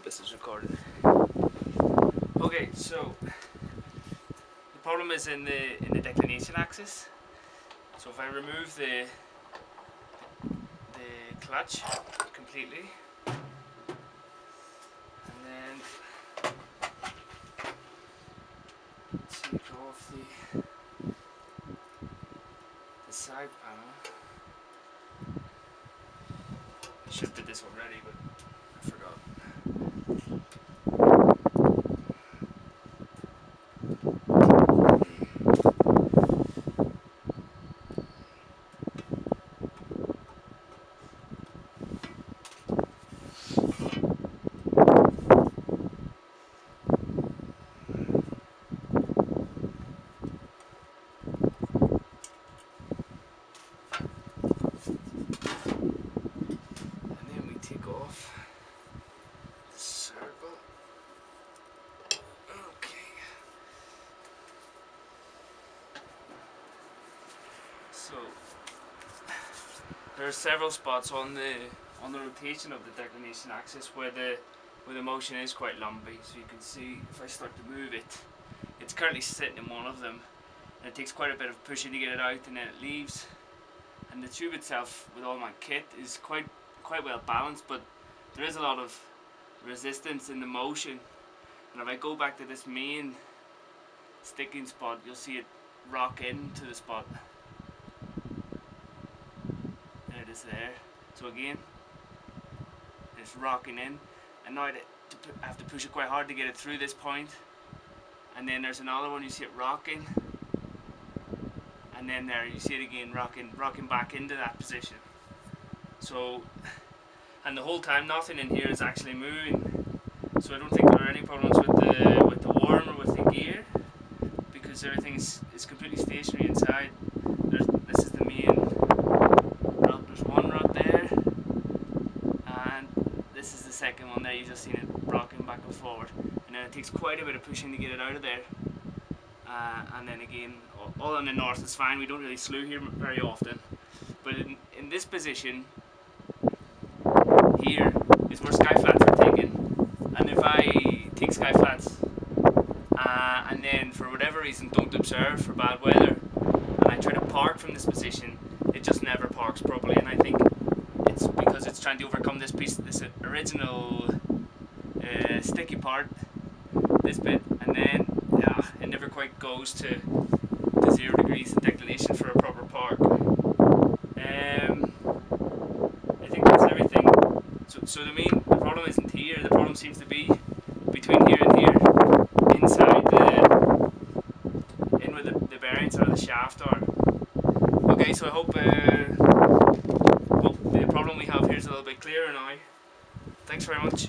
hope this is recorded. Okay, so the problem is in the in the declination axis. So if I remove the the clutch completely, and then take off the the side panel. I should have did this already, but I forgot. And then we take off the circle. Okay. So there are several spots on the on the rotation of the declination axis where the where the motion is quite lumpy. So you can see if I start to move it, it's currently sitting in one of them. And it takes quite a bit of pushing to get it out and then it leaves. And the tube itself with all my kit is quite quite well balanced but there is a lot of resistance in the motion and if I go back to this main sticking spot you'll see it rock into the spot there there. So again it's rocking in. And now I have to push it quite hard to get it through this point. And then there's another one you see it rocking. And then there you see it again rocking rocking back into that position. So and the whole time nothing in here is actually moving. So I don't think there are any problems with the with the worm or with the gear because everything is, is completely stationary inside there's, this is the main rod there's one rod there and this is the second one there you just seen it rocking back and forward. And then it takes quite a bit of pushing to get it out of there. Uh, and then again all- on the north is fine. We don't really slew here very often. But in, in this position here is where sky flats are taken. And if I take sky flats uh, and then for whatever reason don't observe for bad weather and I try to park from this position it just never parks properly. And I think because it's trying to overcome this piece this original uh, sticky part this bit and then yeah, it never quite goes to, to zero degrees in declination for a proper park. Um, I think that's everything. So, so the main the problem isn't here. The problem seems to be between here and here, inside the in where the, the bearings or the shaft are. Okay, so I hope uh, the problem we have here is a little bit clearer now. Thanks very much.